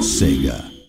Sega.